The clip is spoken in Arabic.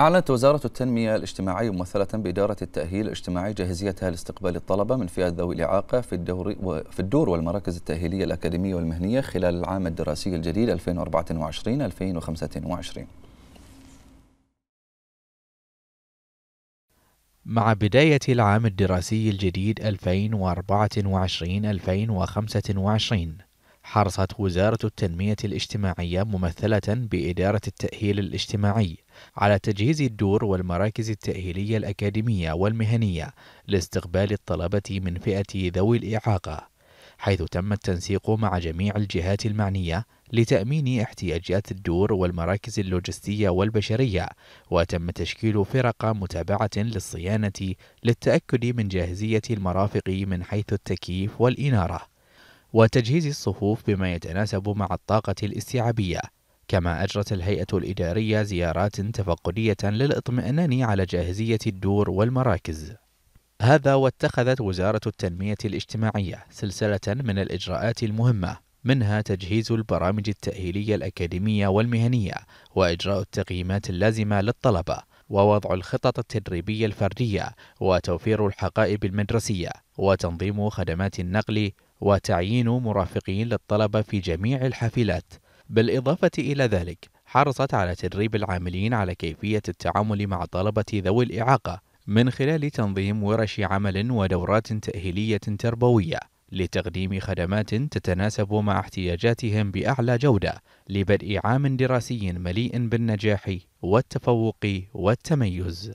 أعلنت وزارة التنمية الاجتماعية ممثلة بإدارة التأهيل الاجتماعي جاهزيتها لاستقبال الطلبة من فئة ذوي الإعاقة في الدور في الدور والمراكز التأهيلية الأكاديمية والمهنية خلال العام الدراسي الجديد 2024-2025 مع بداية العام الدراسي الجديد 2024-2025 حرصت وزارة التنمية الاجتماعية ممثلة بإدارة التأهيل الاجتماعي على تجهيز الدور والمراكز التأهيلية الأكاديمية والمهنية لاستقبال الطلبة من فئة ذوي الإعاقة، حيث تم التنسيق مع جميع الجهات المعنية لتأمين احتياجات الدور والمراكز اللوجستية والبشرية، وتم تشكيل فرق متابعة للصيانة للتأكد من جاهزية المرافق من حيث التكييف والإنارة. وتجهيز الصفوف بما يتناسب مع الطاقة الاستيعابية كما أجرت الهيئة الإدارية زيارات تفقدية للإطمئنان على جاهزية الدور والمراكز. هذا واتخذت وزارة التنمية الاجتماعية سلسلة من الإجراءات المهمة منها تجهيز البرامج التأهيلية الأكاديمية والمهنية وإجراء التقييمات اللازمة للطلبة. ووضع الخطط التدريبية الفردية وتوفير الحقائب المدرسية وتنظيم خدمات النقل وتعيين مرافقين للطلبة في جميع الحافلات. بالإضافة إلى ذلك حرصت على تدريب العاملين على كيفية التعامل مع طلبة ذوي الإعاقة من خلال تنظيم ورش عمل ودورات تأهيلية تربوية لتقديم خدمات تتناسب مع احتياجاتهم بأعلى جودة لبدء عام دراسي مليء بالنجاح والتفوق والتميز.